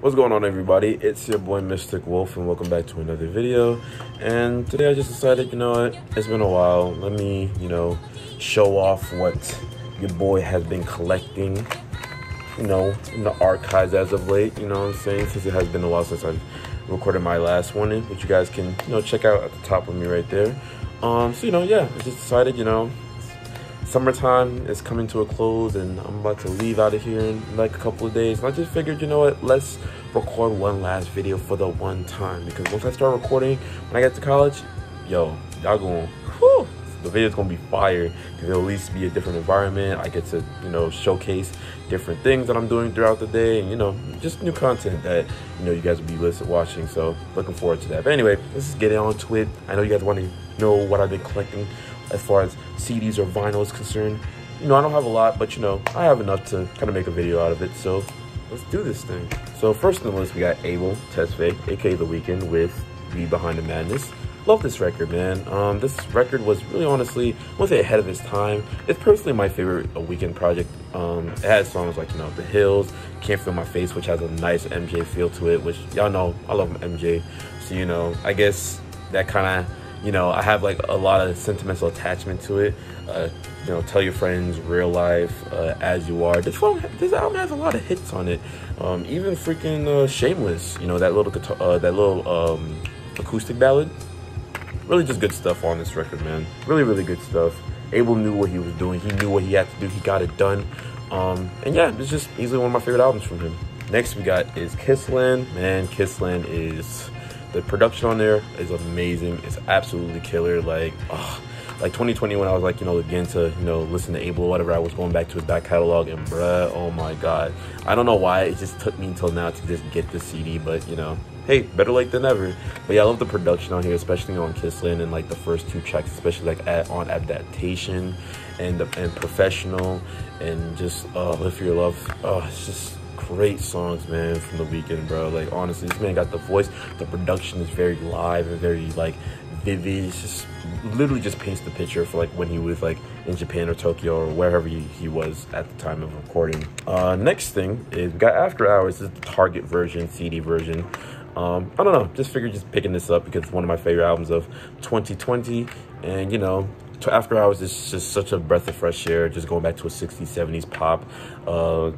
What's going on everybody? It's your boy Mystic Wolf and welcome back to another video. And today I just decided, you know what, it's been a while. Let me, you know, show off what your boy has been collecting, you know, in the archives as of late, you know what I'm saying? Since it has been a while since I've recorded my last one, which you guys can, you know, check out at the top of me right there. Um, so, you know, yeah, I just decided, you know, summertime is coming to a close and I'm about to leave out of here in like a couple of days. And I just figured, you know what, let's record one last video for the one time because once I start recording when I get to college, yo, y'all going, whew, the video's gonna be fire because it'll at least be a different environment. I get to, you know, showcase different things that I'm doing throughout the day and, you know, just new content that, you know, you guys will be listening, watching. So looking forward to that. But anyway, let's get on to it. I know you guys want to know what I've been collecting as far as CDs or vinyl is concerned. You know, I don't have a lot, but you know, I have enough to kind of make a video out of it. So let's do this thing. So first on the list, we got Abel Tesfaye, aka The Weeknd, with Beauty Behind the Madness. Love this record, man. Um, this record was really honestly, I won't say ahead of its time. It's personally my favorite a Weeknd project. Um, it has songs like, you know, The Hills, Can't Feel My Face, which has a nice MJ feel to it, which y'all know, I love MJ. So, you know, I guess that kind of you know, I have like a lot of sentimental attachment to it. Uh, you know, tell your friends, real life, uh, as you are. This song, this album has a lot of hits on it. Um, even freaking uh, Shameless, you know, that little guitar, uh, that little um, acoustic ballad. Really, just good stuff on this record, man. Really, really good stuff. Abel knew what he was doing. He knew what he had to do. He got it done. Um, and yeah, it's just easily one of my favorite albums from him. Next we got is Kissland. Man, Kissland is the production on there is amazing. It's absolutely killer. Like, oh, like 2020 when I was like, you know, again to, you know, listen to Abel or whatever, I was going back to his back catalog and bruh, oh my God. I don't know why it just took me until now to just get the CD, but you know, hey, better late than ever. But yeah, I love the production on here, especially on Kissland and like the first two tracks, especially like at, on Adaptation and, and Professional and just, uh, Live For Your Love. Oh, it's just, great songs, man, from the Weeknd, bro. Like honestly, this man got the voice. The production is very live and very like vivid. It's just literally just paints the picture for like when he was like in Japan or Tokyo or wherever he, he was at the time of recording. Uh, next thing is we got After Hours. This is the Target version, CD version. Um, I don't know, just figured just picking this up because it's one of my favorite albums of 2020. And you know, After Hours is just such a breath of fresh air, just going back to a 60s, 70s pop. Uh,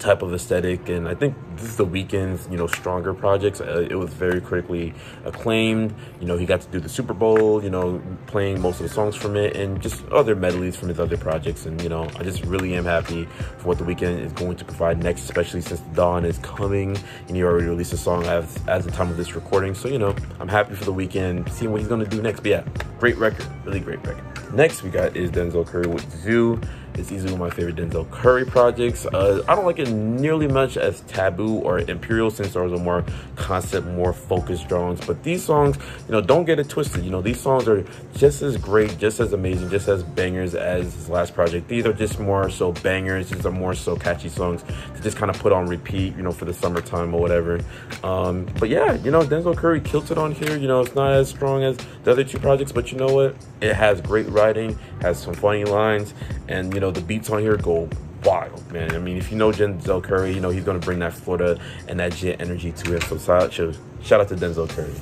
type of aesthetic and i think this is the Weeknd's you know stronger projects. Uh, it was very critically acclaimed. You know he got to do the super bowl you know playing most of the songs from it and just other medleys from his other projects. And you know i just really am happy for what the Weeknd is going to provide next especially since the dawn is coming and he already released a song as as the time of this recording. So you know i'm happy for the Weeknd seeing what he's going to do next. But yeah great record really great record. Next we got is denzel curry with Zuu it's easily one of my favorite Denzel Curry projects. Uh, I don't like it nearly much as Taboo or Imperial since those are more concept, more focused drawings. But these songs, you know, don't get it twisted. You know, these songs are just as great, just as amazing, just as bangers as his last project. These are just more so bangers. These are more so catchy songs to just kind of put on repeat, you know, for the summertime or whatever. Um, but yeah, you know, Denzel Curry killed it on here. You know, it's not as strong as the other two projects, but you know what? It has great writing, has some funny lines, and you know, the beats on here go wild, man. I mean, if you know Denzel Curry, you know he's gonna bring that Florida and that jet energy to it. So shout, out, shout out to Denzel Curry.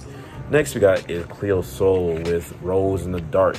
Next we got is Cleo Sol with Rose in the Dark.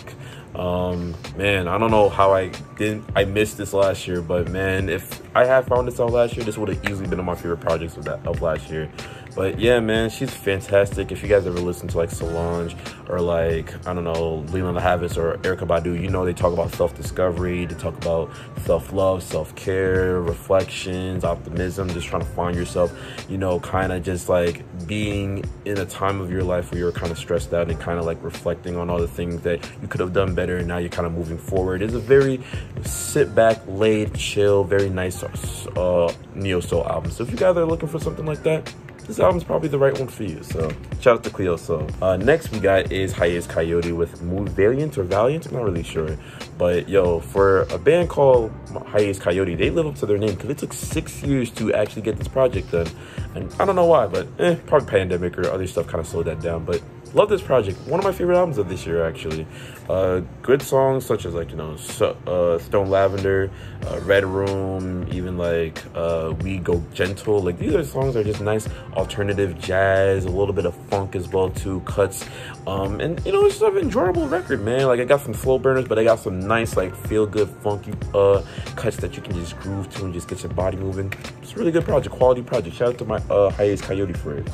Um, man, I don't know how I didn't I missed this last year, but man, if I had found this out last year, this would have easily been one of my favorite projects of that of last year. But yeah, man, she's fantastic. If you guys ever listen to like Solange or like, I don't know, Lianne La Havas or Erykah Badu, you know they talk about self-discovery, they talk about self-love, self-care, reflections, optimism, just trying to find yourself, you know, kind of just like being in a time of your life where you're kind of stressed out and kind of like reflecting on all the things that you could have done better and now you're kind of moving forward. It's a very sit back, laid, chill, very nice uh, neo soul album. So if you guys are looking for something like that, this album's probably the right one for you. So shout out to Cleo Sol Uh, next we got is Hiatus Kaiyote with Mood Valiant or Valiant. I'm not really sure. But yo, for a band called Hiatus Kaiyote, they live up to their name because it took six years to actually get this project done. And I don't know why, but eh, probably pandemic or other stuff kind of slowed that down. But love this project. One of my favorite albums of this year, actually. Uh, good songs such as like you know so, uh, Stone Lavender, uh, Red Room, even like uh, We Go Gentle. Like these are songs that are just nice alternative jazz, a little bit of funk as well too, cuts. Um, and you know it's just an enjoyable record, man. Like I got some slow burners, but I got some nice like feel good funky uh, cuts that you can just groove to and just get your body moving. It's a really good project, quality project. Shout out to my uh, Kaiyote for it.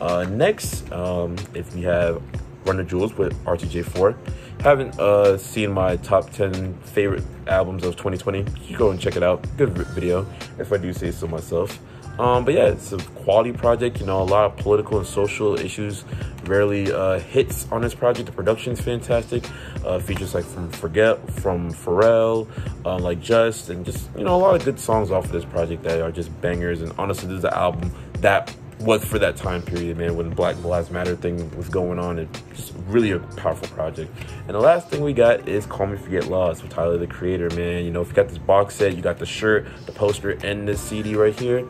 Uh, next, um, if we have Run the Jewels with RTJ4. Haven't uh, seen my top 10 favorite albums of 2020. You go and check it out. Good video, if I do say so myself. Um, but yeah, it's a quality project. You know, a lot of political and social issues rarely uh, hits on this project. The production is fantastic. Uh, features like from Forget, from Pharrell, uh, like Just, and just you know a lot of good songs off of this project that are just bangers. And honestly, this is an album that was for that time period, man, when Black Lives Matter thing was going on. It's really a powerful project. And the last thing we got is Call Me If You Get Lost with Tyler the Creator, man. You know, if you got this box set, you got the shirt, the poster, and this CD right here.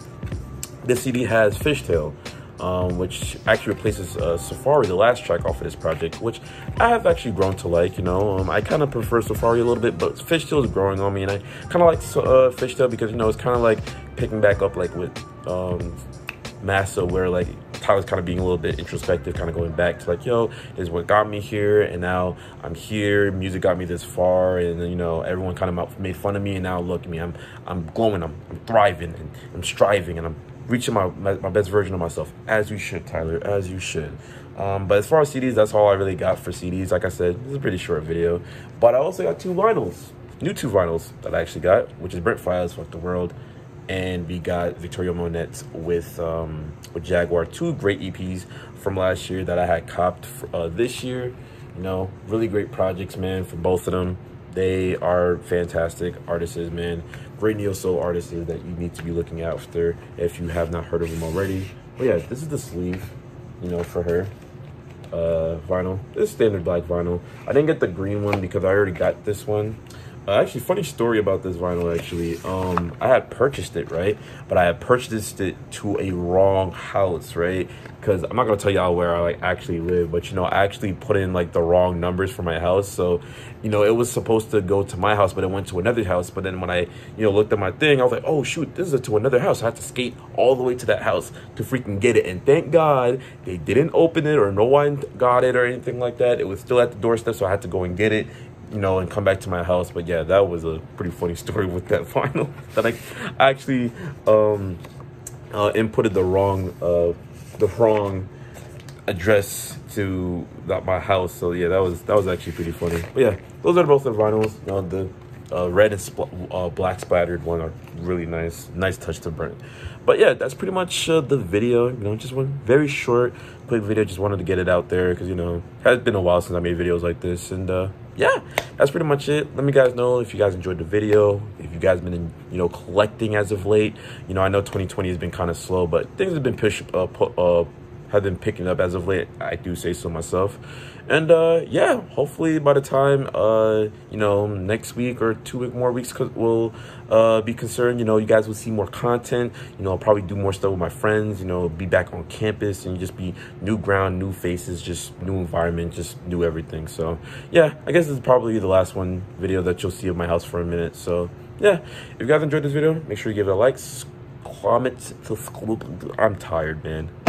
This CD has Fishtail. Um, which actually replaces uh, Safari, the last track off of this project, which I have actually grown to like. You know, um, I kind of prefer Safari a little bit, but Fishtail is growing on me, and I kind of like uh, Fishtail because you know it's kind of like picking back up like with um, Massa where like Tyler's kind of being a little bit introspective, kind of going back to like, yo, this is what got me here, and now I'm here. Music got me this far, and you know, everyone kind of made fun of me, and now look at me, I'm I'm glowing, I'm, I'm thriving, and I'm striving, and I'm reaching my, my, my best version of myself, as you should, Tyler, as you should. Um, but as far as CDs, that's all I really got for CDs. Like I said, it's a pretty short video, but I also got two vinyls, new two vinyls that I actually got, which is Brent Faiyaz, Fuck the World, and we got Victoria Monet with um, with Jaguar. Two great EPs from last year that I had copped for, uh, this year. You know, really great projects, man, for both of them. They are fantastic artists, man. Great neo soul artists that you need to be looking after if you have not heard of them already. But yeah, this is the sleeve, you know, for her uh, vinyl. This standard black vinyl. I didn't get the green one because I already got this one. Uh, actually, funny story about this vinyl. Actually, um, I had purchased it right, but I had purchased it to a wrong house, right? Because I'm not gonna tell y'all where I like actually live, but you know, I actually put in like the wrong numbers for my house. So, you know, it was supposed to go to my house, but it went to another house. But then when I, you know, looked at my thing, I was like, oh shoot, this is to another house. I had to skate all the way to that house to freaking get it. And thank God they didn't open it or no one got it or anything like that. It was still at the doorstep, so I had to go and get it you know, and come back to my house. But yeah, that was a pretty funny story with that vinyl that I actually um, uh, inputted the wrong uh, the wrong address to my house. So yeah, that was that was actually pretty funny. But yeah, those are both the vinyls. You know, the uh, red and spl uh, black splattered one are really nice. Nice touch to burn. But yeah, that's pretty much uh, the video. You know, just one very short, quick video. Just wanted to get it out there because you know, it has been a while since I made videos like this, and uh, yeah, that's pretty much it. Let me guys know if you guys enjoyed the video. If you guys been you know collecting as of late. You know, I know 2020 has been kind of slow, but things have been pushed. uh, put, uh have been picking up as of late. I do say so myself. And uh, yeah, hopefully by the time uh, you know next week or two week more weeks will uh, be concerned, you know, you guys will see more content. You know, I'll probably do more stuff with my friends. You know, be back on campus and just be new ground, new faces, just new environment, just new everything. So yeah, I guess this is probably the last one video that you'll see of my house for a minute. So yeah, if you guys enjoyed this video, make sure you give it a like, comment, I'm tired, man.